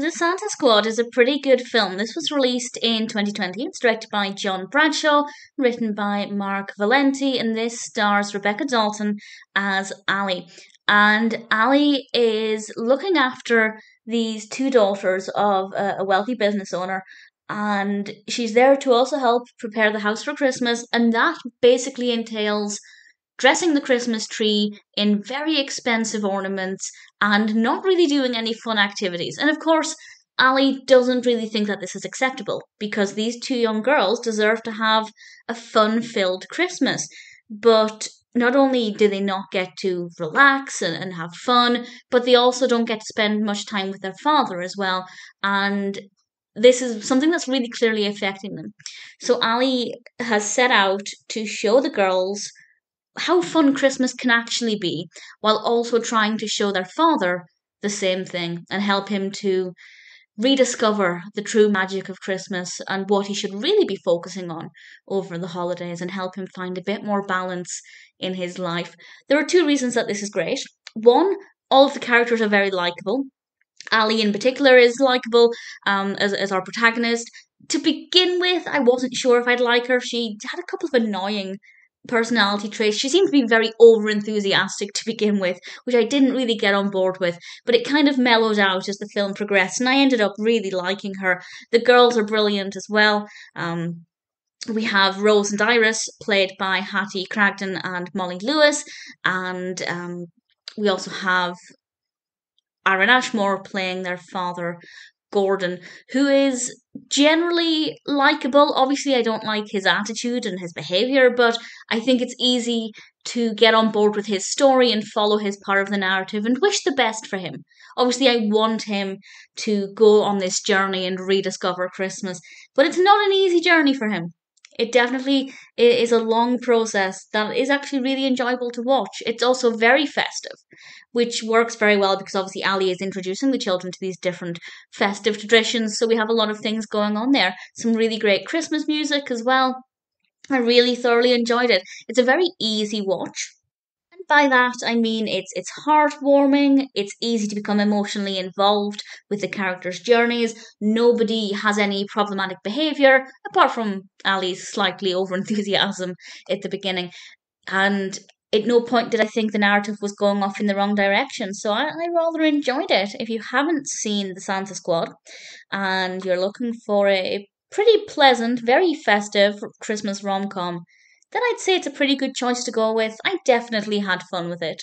The Santa Squad is a pretty good film. This was released in 2020. It's directed by John Bradshaw, written by Mark Valenti, and this stars Rebecca Dalton as Allie. And Allie is looking after these two daughters of a, a wealthy business owner and she's there to also help prepare the house for Christmas, and that basically entails dressing the Christmas tree in very expensive ornaments and not really doing any fun activities. And of course, Allie doesn't really think that this is acceptable because these two young girls deserve to have a fun filled Christmas. But not only do they not get to relax and, and have fun, but they also don't get to spend much time with their father as well. And this is something that's really clearly affecting them. So Allie has set out to show the girls how fun Christmas can actually be, while also trying to show their father the same thing and help him to rediscover the true magic of Christmas and what he should really be focusing on over the holidays and help him find a bit more balance in his life. There are two reasons that this is great. One, all of the characters are very likable. Allie, in particular, is likable um, as, as our protagonist. To begin with, I wasn't sure if I'd like her. She had a couple of annoying personality traits. She seemed to be very over enthusiastic to begin with, which I didn't really get on board with, but it kind of mellowed out as the film progressed, and I ended up really liking her. The girls are brilliant as well. Um, we have Rose and Iris, played by Hattie Kragten and Molly Lewis, and um, we also have Aaron Ashmore playing their father, Gordon, who is generally likable. Obviously, I don't like his attitude and his behavior, but I think it's easy to get on board with his story and follow his part of the narrative and wish the best for him. Obviously, I want him to go on this journey and rediscover Christmas, but it's not an easy journey for him. It definitely is a long process that is actually really enjoyable to watch. It's also very festive, which works very well because obviously Allie is introducing the children to these different festive traditions. So we have a lot of things going on there. Some really great Christmas music as well. I really thoroughly enjoyed it. It's a very easy watch by that I mean it's it's heartwarming, it's easy to become emotionally involved with the characters' journeys. Nobody has any problematic behavior apart from Allie's slightly over enthusiasm at the beginning. And at no point did I think the narrative was going off in the wrong direction. So I, I rather enjoyed it. If you haven't seen The Santa Squad and you're looking for a pretty pleasant, very festive Christmas rom com, then I'd say it's a pretty good choice to go with. I definitely had fun with it.